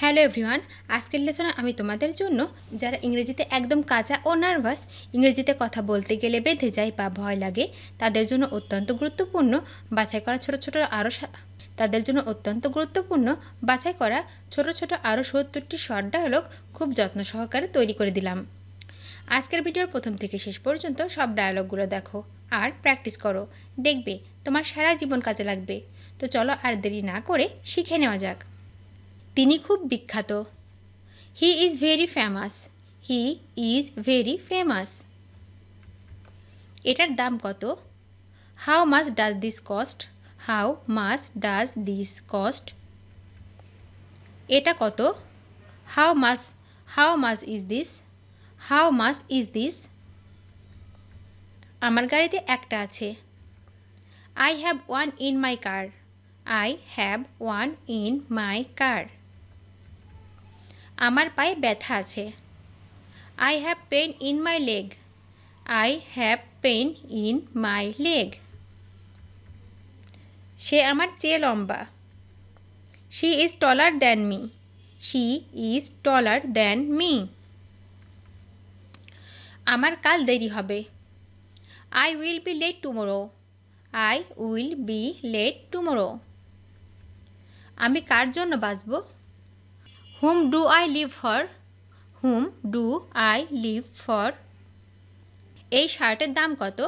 Hello everyone, আজকের লেসনে আমি তোমাদের জন্য, যারা ইংরেজিতে একদম কাঁচা ও নার্ভাস, ইংরেজিতে কথা বলতে গেলে বেঁধে যায় বা ভয় লাগে, তাদের জন্য অত্যন্ত গুরুত্বপূর্ণ বাছাই করা ছোট ছোট আরও তাদের জন্য অত্যন্ত গুরুত্বপূর্ণ বাছাই করা ছোট ছোট আরও সত্তরটি শর্ট ডায়লগ খুব যত্ন সহকারে তৈরি করে দিলাম। আজকের ভিডিওর প্রথম থেকে শেষ পর্যন্ত সব ডায়লগগুলো দেখো আর প্র্যাকটিস করো। দেখবে তোমার সারা জীবন কাজে লাগবে। তো চলো আর দেরি না করে শিখে নেওয়া যাক। তিনি খুব বিখ্যাত। He is very famous he is very famous এটার দাম কত? How much does this cost how much does this cost এটা কত? How much how much is this how much is this আমার গাড়িতে একটা আছে। I have one in my car I have one in my car আমার পায়ে ব্যথা আছে। I have pain in my leg I have pain in my leg সে আমার চেয়ে লম্বা। She is taller than me she is taller than me আমার কাল দেরি হবে। I will be late tomorrow I will be late tomorrow আমি কার জন্য বাঁচব? Whom do I live for whom do I live for এই শার্টের দাম কত?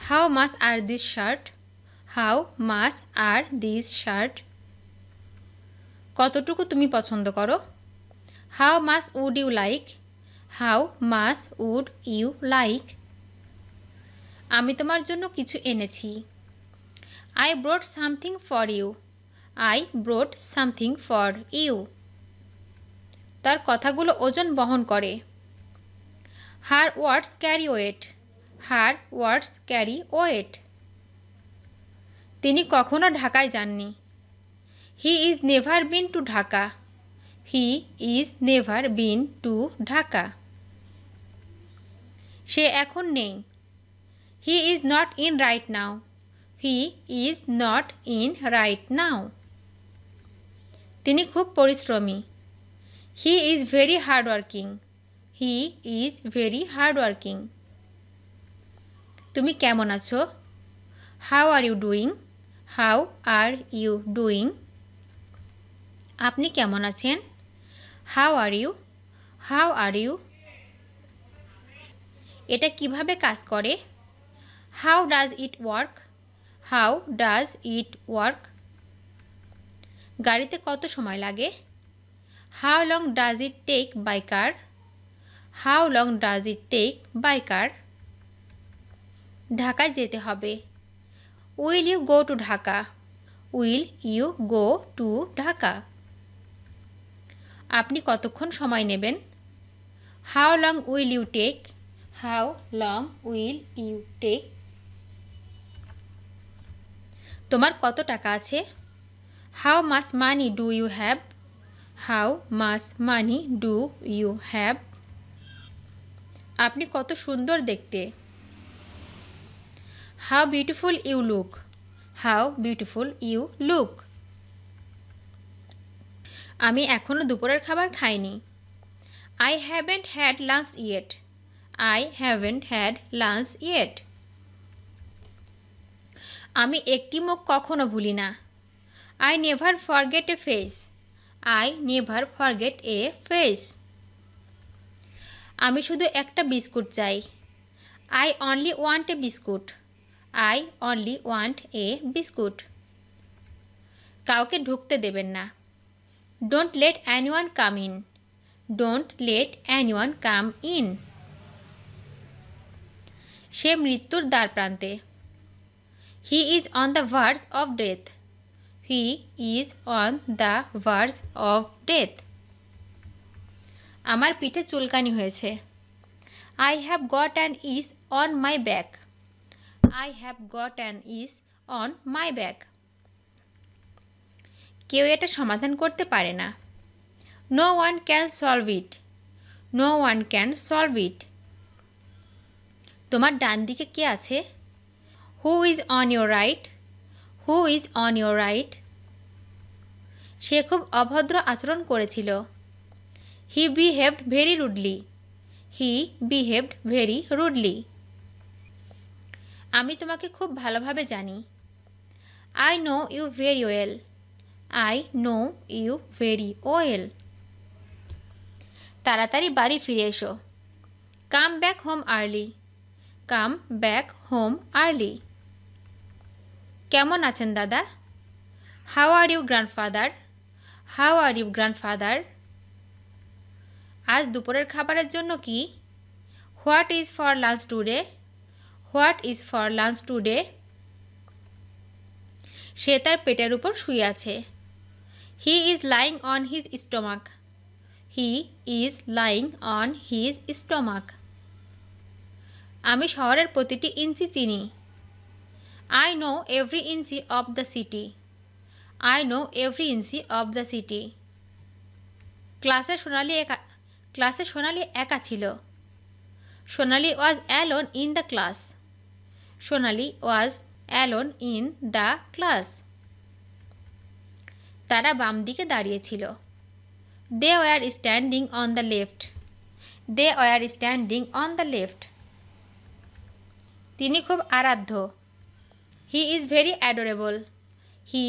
How much are this shirt how much are this shirt কতটুকু তুমি পছন্দ করো? How much would you like how much would you like আমি তোমার জন্য কিছু এনেছি। I brought something for you I brought something for you তার কথাগুলো ওজন বহন করে। Her words carry weight. Her words carry weight. তিনি কখনো ঢাকায় যাননি। He is never been to Dhaka. He is never been to Dhaka. সে এখন নেই। He is not in right now. He is not in right now. তিনি খুব পরিশ্রমী। Is very hard working he is very hard working তুমি কেমন আছো? How are you doing how are you doing আপনি কেমন আছেন? How are you how are you এটা কীভাবে কাজ করে? How does it work how does it work গাড়িতে কত সময় লাগে? How long does it take by car how long does it take by car ঢাকায় যেতে হবে। Will you go to Dhaka will you go to Dhaka আপনি কতক্ষণ সময় নেবেন? How long will you take how long will you take তোমার কত টাকা আছে? How much money do you have how much money do you have? আপনি কত সুন্দর দেখতে। How beautiful you look. How beautiful you look. আমি এখনও দুপুরের খাবার খাইনি। I haven't had lunch yet. I haven't had lunch yet. আমি একটি মুখ কখনো ভুলি না। I never forget a face. I never forget a face আমি শুধু একটা বিস্কুট চাই। I only want a biscuit I only want a biscuit কাউকে ঢুকতে দেবেন না। Don't let anyone come in don't let anyone come in সে মৃত্যুর দ্বার প্রান্তে। He is on the verse of death he is on the verse of death আমার পিঠে চুলকানি হয়েছে। I have got an itch on my back I have got an itch on my back কেউ এটা সমাধান করতে পারে না। No one can solve it no one can solve it তোমার ডান দিকে কে আছে? Who is on your right who is on your right সে খুব অভদ্র আচরণ করেছিল। He behaved very rudely he behaved very rudely আমি তোমাকে খুব ভালোভাবে জানি। I know you very well I know you very well তাড়াতাড়ি বাড়ি ফিরে এসো। Come back home early come back home early কেমন আছেন দাদা? How are you grandfather how are you grandfather আজ দুপুরের খাবারের জন্য কি? What is for lunch today what is for lunch today সে তার পেটের উপর শুয়ে আছে। He is lying on his stomach he is lying on his stomach আমি শহরের প্রতিটি ইঞ্চি চিনি। I know every inch of the city I know every inch of the city ক্লাসে সোনালি একা, ক্লাসে সোনালি একা ছিল। Sonali was alone in the class Sonali was alone in the class তারা বাম দিকে দাঁড়িয়েছিল they were standing on the left they were standing on the left তিনি খুব আরাধ্য। He is very adorable he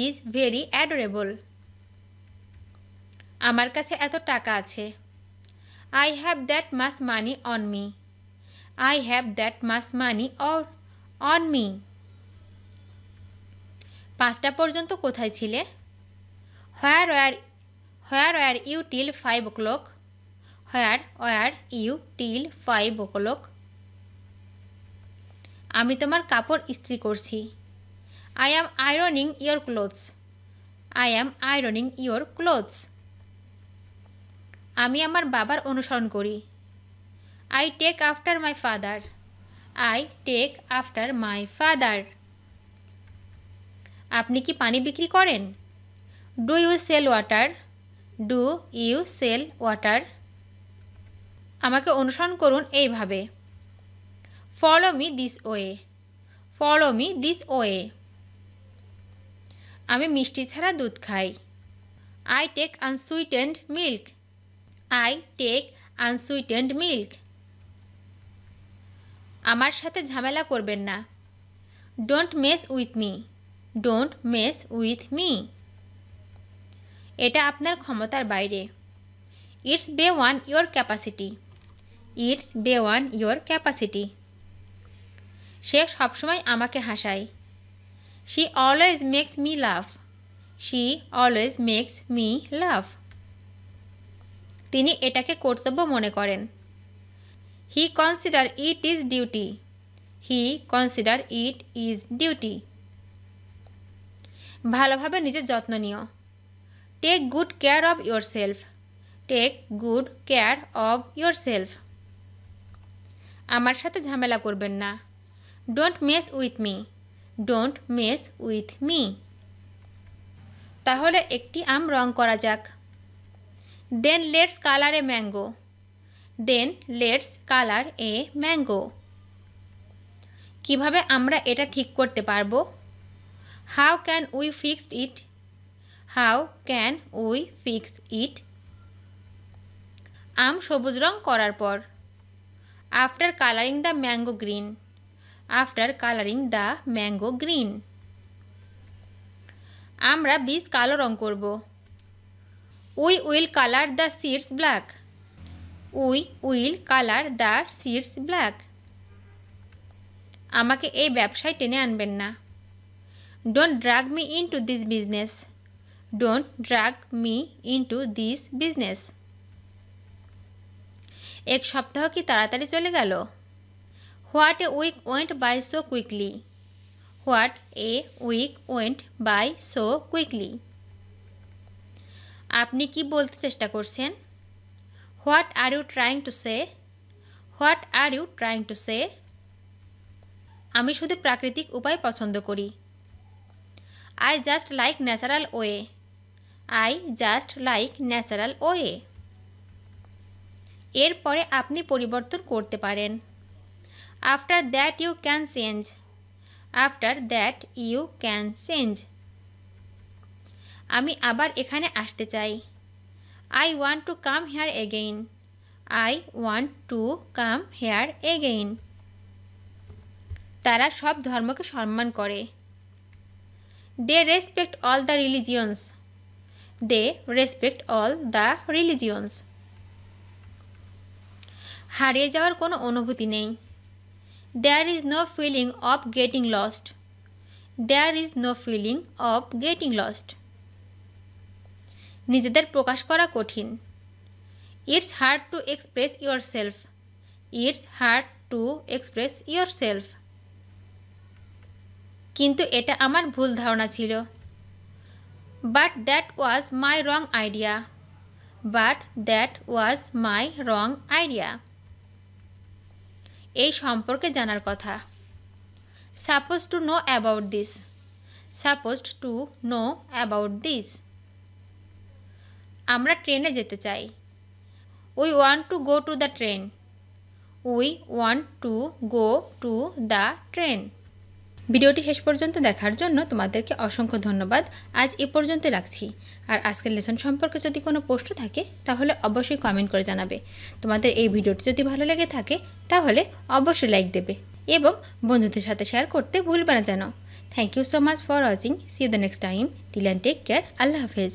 is very adorable আমার কাছে এত টাকা আছে। I have that much money on me I have that much money on me পাঁচটা পর্যন্ত কোথায় ছিলে? Where were where were you till five o'clock where were you till five o'clock আমি তোমার কাপড় ইস্ত্রি করছি। I am ironing your clothes I am ironing your clothes আমি আমার বাবার অনুসরণ করি। I take after my father I take after my father আপনি কি পানি বিক্রি করেন? Do you sell water do you sell water আমাকে অনুসরণ করুন এইভাবে। Follow me this way follow me this way আমি মিষ্টি ছাড়া দুধ খাই। I take unsweetened milk I take unsweetened milk আমার সাথে ঝামেলা করবেন না। Don't mess with me don't mess with me এটা আপনার ক্ষমতার বাইরে। It's beyond your capacity it's beyond your capacity সে সবসময় আমাকে হাসায়। She always makes me laugh she always makes me laugh তিনি এটাকে কর্তব্য মনে করেন। He consider it is duty he consider it is duty ভালোভাবে নিজের যত্ন নিও। Take good care of yourself take good care of yourself আমার সাথে ঝামেলা করবেন না। Don't mess with me don't mess with me তাহলে একটি আম রং করা যাক। Then let's colour a mango then let's colour a mango কীভাবে আমরা এটা ঠিক করতে পারব? How can we fixed it how can we fix it আম সবুজ রং করার পর। After colouring the mango green after colouring the mango green আমরা বীজ কালো রং করব। We will colour the seeds black we will colour the seeds black আমাকে এই ব্যবসায় টেনে আনবেন না। Don't drag me into this business don't drag me into this business এক সপ্তাহ কি তাড়াতাড়ি চলে গেল? What a week went by so quickly? What a week went by so quickly? আপনি কি বলতে চেষ্টা করছেন? What are you trying to say? What are you trying to say? আমি শুধু প্রাকৃতিক উপায় পছন্দ করি। I just like natural way. I just like natural way. এরপরে আপনি পরিবর্তন করতে পারেন। After that you can change after that you can change আমি আবার এখানে আসতে চাই। I want to come here again I want to come here again তারা সব ধর্মকে সম্মান করে। They respect all the religions they respect all the religions হারিয়ে যাওয়ার কোনো অনুভূতি নেই। There is no feeling of getting lost there is no feeling of getting lost নিজেদের প্রকাশ করা কঠিন। It's hard to express yourself it's hard to express yourself কিন্তু এটা আমার ভুল ধারণা ছিল। But that was my wrong idea but that was my wrong idea এই সম্পর্কে জানার কথা। Suppose to know about this suppose to know about this আমরা ট্রেনে যেতে চাই। We want to go to the train we want to go to the train ভিডিওটি শেষ পর্যন্ত দেখার জন্য তোমাদেরকে অসংখ্য ধন্যবাদ। আজ এ পর্যন্ত রাখছি। আর আজকের লেসন সম্পর্কে যদি কোনো প্রশ্ন থাকে, তাহলে অবশ্যই কমেন্ট করে জানাবে। তোমাদের এই ভিডিওটি যদি ভালো লেগে থাকে, তাহলে অবশ্যই লাইক দেবে এবং বন্ধুদের সাথে শেয়ার করতে ভুলবে না যেন। Thank you so much for watching see the next time till and take care আল্লাহ হাফেজ।